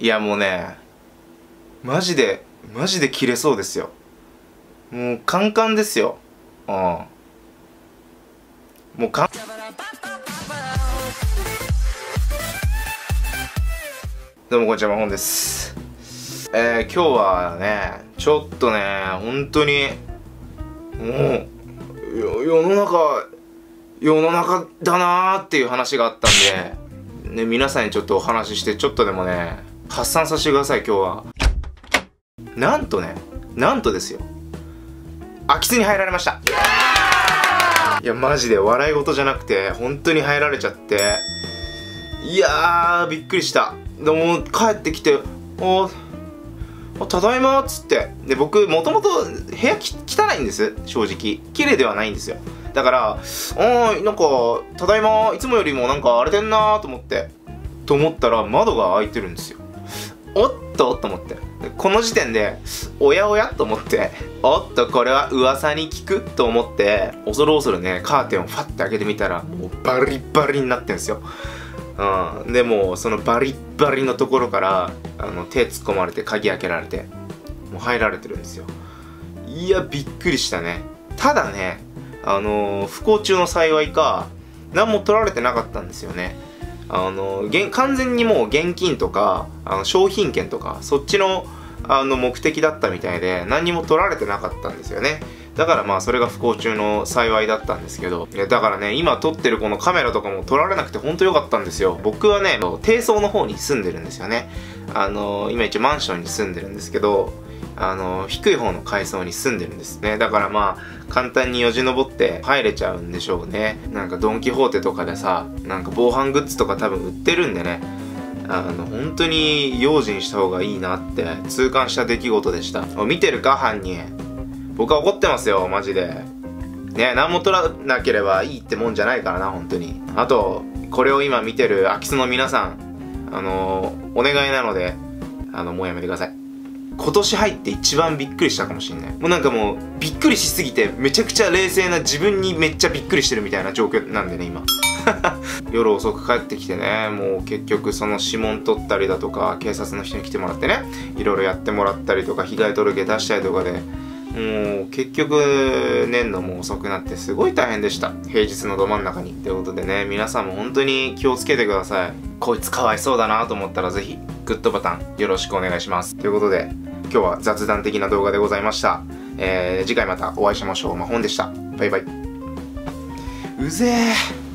いやもうねマジでマジで切れそうですよ。もうカンカンですよ。うん。もうカンどうもこんにちは、まほんです。えー、今日はね、ちょっとね、本当に、もう、世の中、世の中だなーっていう話があったんで、ね、皆さんにちょっとお話しして、ちょっとでもね、発散させてください、今日は。なんとね、なんとですよ。空き巣に入られました。いや、マジで笑い事じゃなくて、本当に入られちゃって、いやー、びっくりした。でも、帰ってきて、おあただいまっつって。で、僕、もともと部屋き汚いんです、正直。綺麗ではないんですよ。だから、あー、なんか、ただいま、いつもよりもなんか荒れてんなーと思って。と思ったら、窓が開いてるんですよ。おっと？と思って。この時点で、おやおや？と思って、おっと、これは噂に聞く？と思って、恐る恐るね、カーテンをファッて開けてみたら、もうバリバリになってんですよ。うん、でもそのバリバリのところからあの手突っ込まれて鍵開けられてもう入られてるんですよ。いやびっくりしたね。ただねあのー不幸中の幸いか何も取られてなかったんですよね。あの完全にもう現金とかあの商品券とかそっちのあの目的だったみたいで何にも取られてなかったんですよね。だからまあそれが不幸中の幸いだったんですけど。いやだからね今撮ってるこのカメラとかも撮られなくて本当良かったんですよ。僕はね低層の方に住んでるんですよね。あの今一応マンションに住んでるんですけど。あの低い方の階層に住んでるんですね。だからまあ簡単によじ登って入れちゃうんでしょうね。なんかドン・キホーテとかでさなんか防犯グッズとか多分売ってるんでね。あの本当に用心した方がいいなって痛感した出来事でした。見てるか？犯人。僕は怒ってますよマジで。ね何も取らなければいいってもんじゃないからな本当に。あとこれを今見てる空き巣の皆さんあのお願いなのであのもうやめてください。今年入って一番びっくりしたかもしんない。もうなんかもうびっくりしすぎてめちゃくちゃ冷静な自分にめっちゃびっくりしてるみたいな状況なんでね今。夜遅く帰ってきてねもう結局その指紋取ったりだとか警察の人に来てもらってねいろいろやってもらったりとか被害届出したりとかでもう結局寝んのも遅くなってすごい大変でした。平日のど真ん中にってことでね皆さんも本当に気をつけてください。こいつかわいそうだなと思ったらぜひグッドボタンよろしくお願いします。ということで今日は雑談的な動画でございました、えー、次回またお会いしましょう。まあ本でした。バイバイ。うぜえ